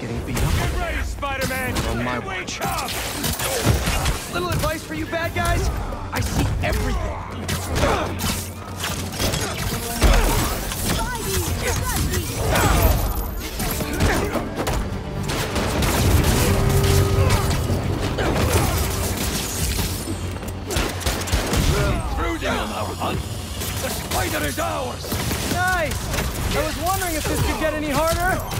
getting beat up. Get ready, Spider-Man! On my watch. Little advice for you bad guys? I see everything. Through them our hunt! The spider is ours! Nice! I was wondering if this could get any harder.